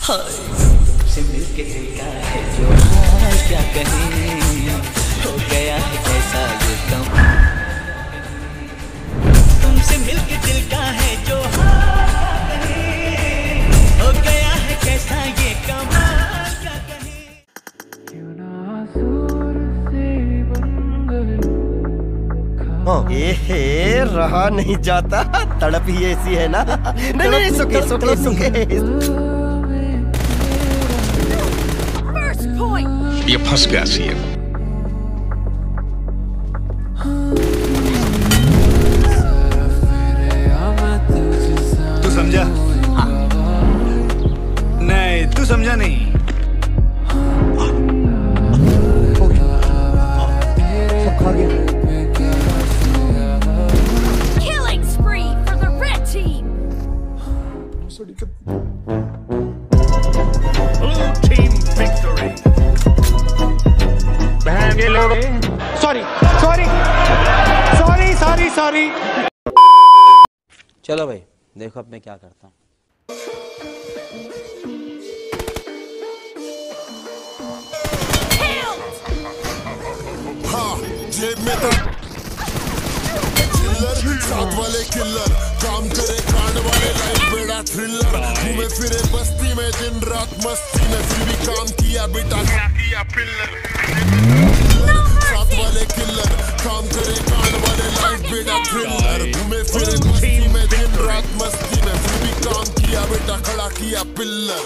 तुमसे दिल का है जो हाल क्या कहें हो गया है कैसा ये कम तुमसे दिल का है जो हो गया है कैसा ये ए रहा नहीं जाता, तड़प ही ऐसी है ना। नहीं नहीं सुखे सुखे सुके ये फंस गया सीएम तू समझा हाँ। नहीं तू समझा नहीं Killing spree for the red team. Sorry sorry sorry sorry sorry चलो भाई देखो अब मैं क्या करता हूँ। हाँ जेब में तो चिल्लर साथ वाले किल्लर काम करे कांड वाले लाइफ बेड़ा थ्रिलर घूमे फिरे बस्ती में दिन रात मस्ती में फिर भी काम किया बेटा। क्या किया पिल्लर थ्रिलर घूमे फिरे बस्ती में दिन रात मस्ती में फिर भी काम किया बेटा खड़ा किया पिल्लर